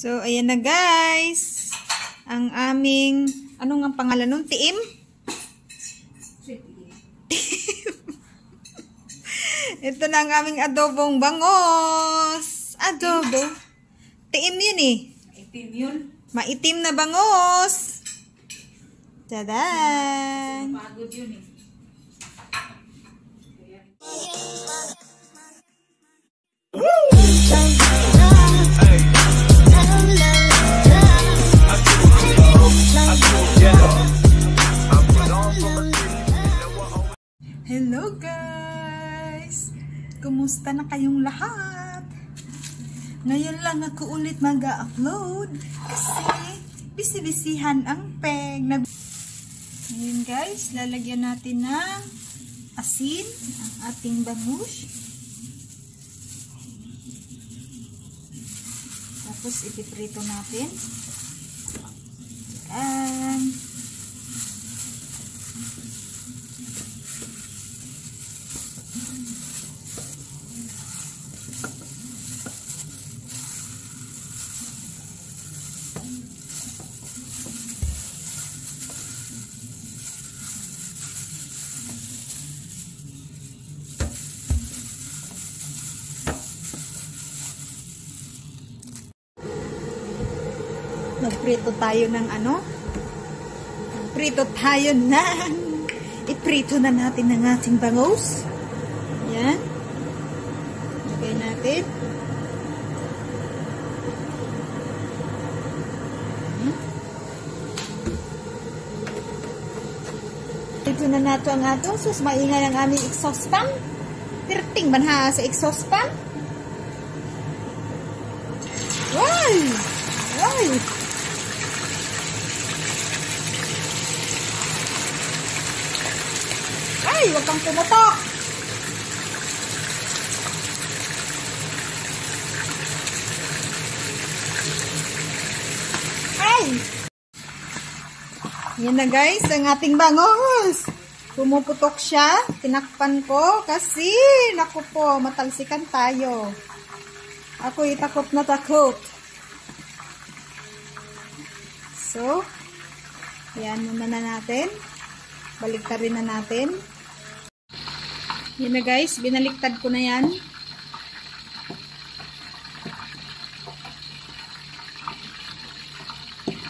So, ayan na guys. Ang aming, ano nga pangalan nun? Tiim? Ito na ang aming adobong bangos. Adobo. Tiim yun eh. Itim yun. Maitim na bangos. Tadan! Pagod yun eh. Kumusta na kayong lahat? Ngayon lang ako ulit mag-upload kasi bisi-bisihan ang peg. Ngayon guys, lalagyan natin ng asin ang ating bangus. Tapos ipiprito natin. Yan. Magprito tayo ng ano? Prito tayo ng iprito na natin ng ating bangus. Yan. Lagay natin. Ito na nato ang ato. Sus, maingay ang aming exhaust fan. Tirting banha sa exhaust fan. Wow! Wow! Ay, wag kang pumutok. Ay! Yan na guys, ang ating bangus. Pumuputok siya. Tinakpan ko kasi, naku po, matalsikan tayo. Ako'y takot na takot. So, yan muna na natin. Baliktarin na natin. Yan na guys, binaliktad ko na yan.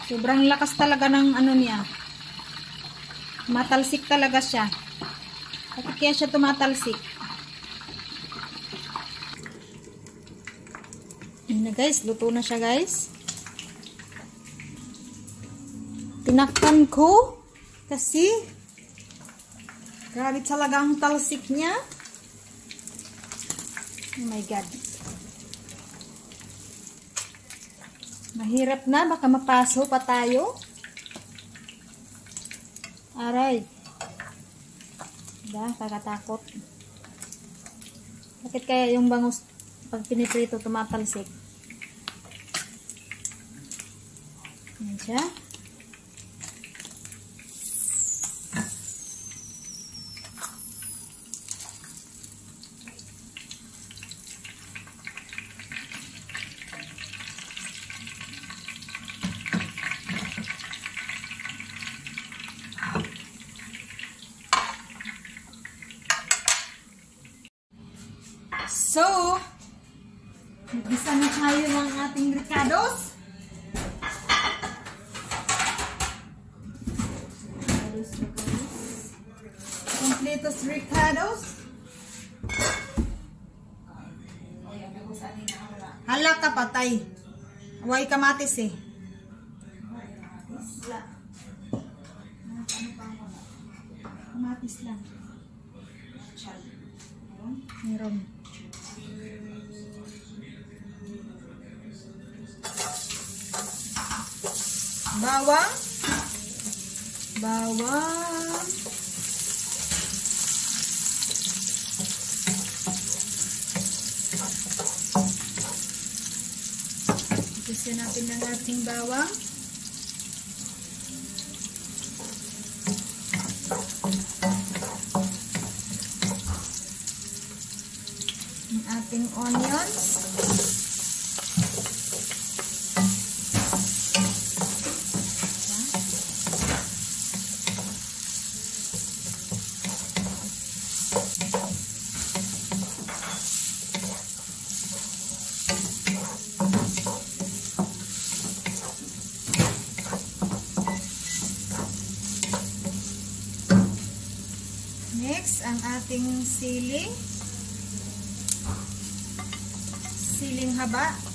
Sobrang lakas talaga ng ano niya. Matalsik talaga siya. Bakit kaya siya tumatalsik? Yan na guys, luto na siya guys. Tinakpan ko kasi Grabe talaga ang talsik niya. Oh my God. Mahirap na. Baka mapaso pa tayo. Aray. Diba? Kakatakot. Bakit kaya yung bangus pag piniprito tumatalsik? Yan siya. So, mag-isa na tayo ng ating ricados. Completos ricados. Hala ka patay. Huwag kamatis eh. Kamatis lang. Meron. Bawang. Bawang. Gusto natin ng ating bawang. Ang ating onions. ating siling. Siling haba.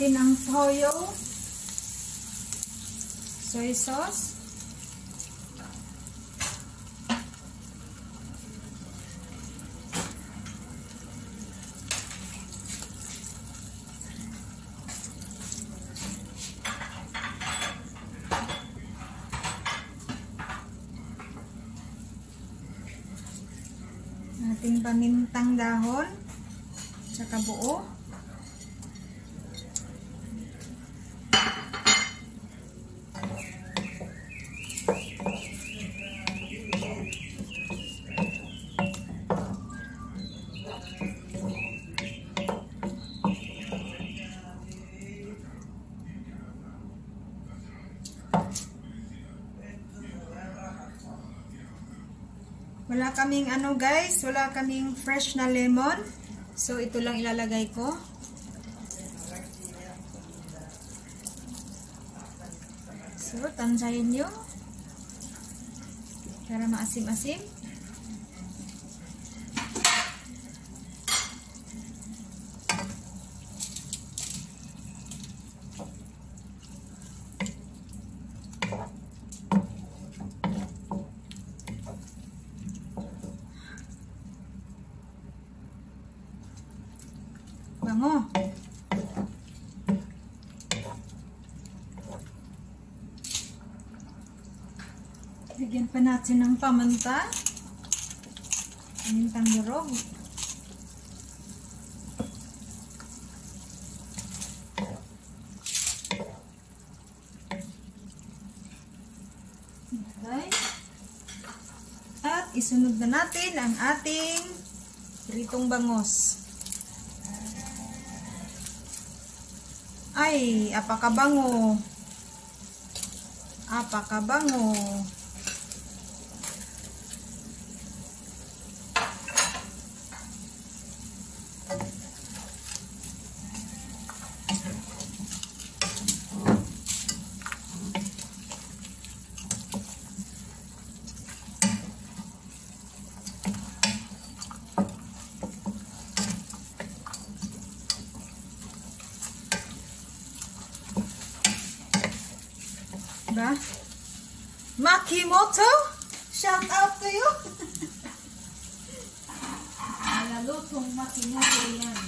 natin ang toyo, soy sauce, ating pamintang dahon, tsaka buo. Wala kaming ano guys, wala kaming fresh na lemon. So ito lang ilalagay ko. So tansayin nyo. Para maasim-asim. Bango. Bigyan pa natin ng pamanta. Pamintang durog. Okay. At isunod na natin ang ating pritong bangos. Ay, apakabango. Apakabango. Ba? Makimoto? Shout out to you. Nalalutong makimoto yan.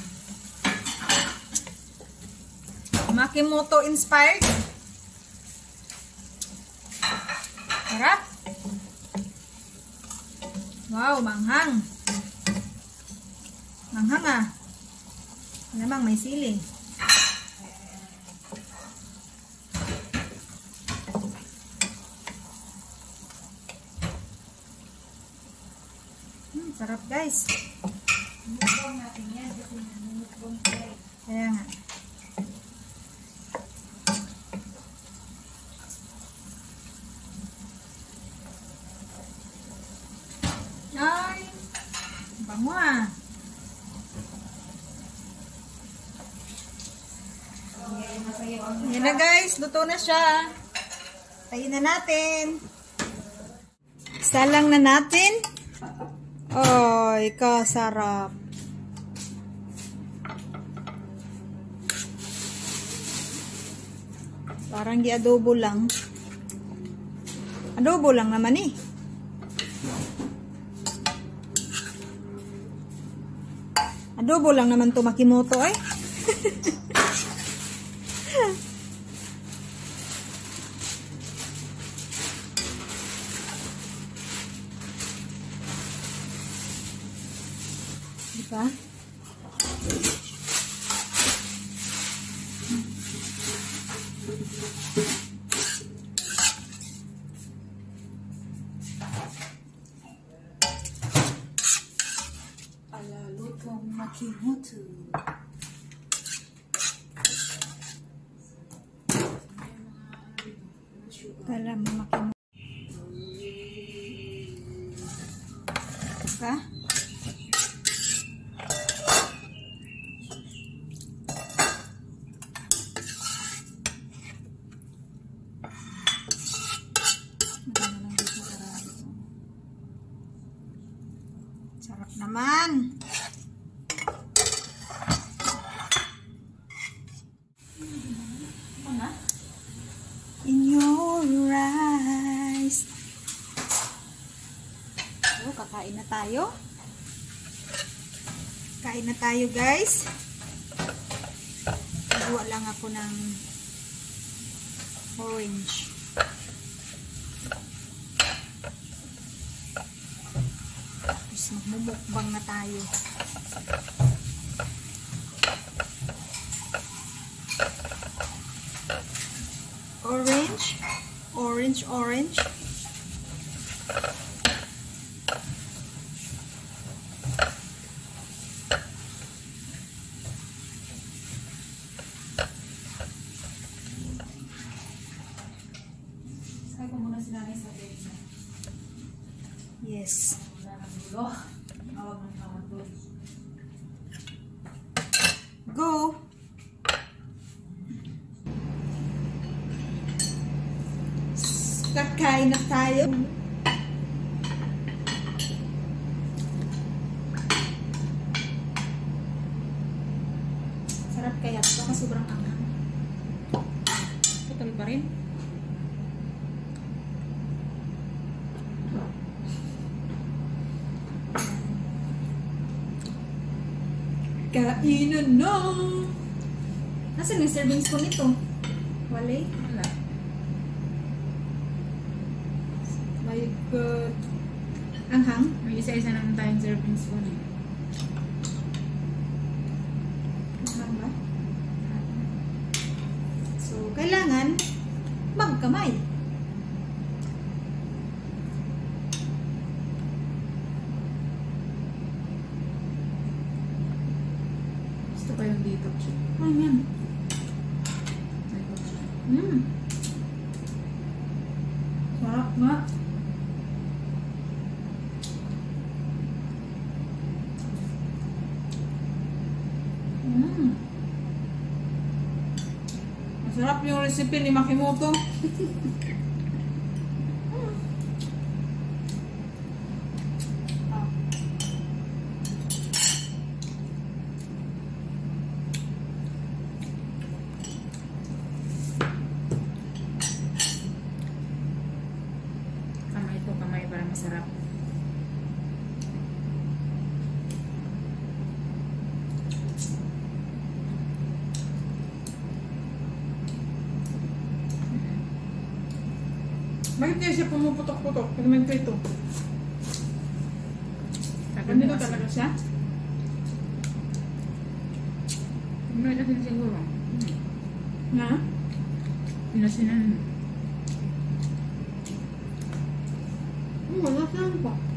Makimoto inspired. Sarap. Wow, manghang. Manghang ah. Malamang may sili. Guys. Kaya nga. Ay! Bango ah. Yan na guys, luto na siya. Tayin na natin. Salang na natin. Ay, kasarap. Parang di adobo lang. Adobo lang naman eh. Adobo lang naman to makimoto eh. Diba? Makimoto. Kala mo makimoto. Ka? Ano lang dito karami to. Sarap naman. Ano? In your eyes. So, kakain na tayo. Kain na tayo, guys. Gawa lang ako ng orange. Tapos magmumukbang na tayo. Orange. Orange, orange. Sakay ko muna si nanay sa bed na. Yes. Wala ng gulo. Tawag ng tawag doon. Go! Kakain na tayo. Sarap kaya ito kasi sobrang anghang. Putal pa rin. Kainan na! Nasaan yung serving spoon nito? Wala eh. Wala. My God. Anghang? May isa-isa naman tayong serving spoon eh. Anghang ba? So, kailangan magkamay. Gusto ko yung dito. Ano yan? Ay, ko siya. Mm. Sarap nga. Mm. Masarap yung recipe ni Makimoto. Ah. Kamay to kamay para masarap. Bakit kaya siya pumuputok-putok? Pinaman ko ito. Ganito talaga siya? May asin siguro. Hmm. Na? Pinasinan. Hmm, wala saan pa.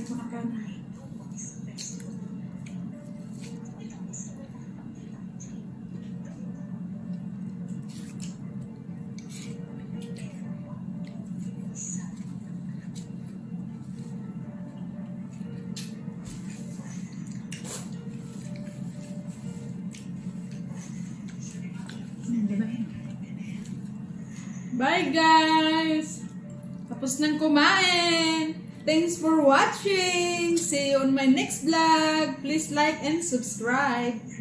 Makan. Bye guys! Tapos nang kumain! Thanks for watching! See you on my next vlog! Please like and subscribe!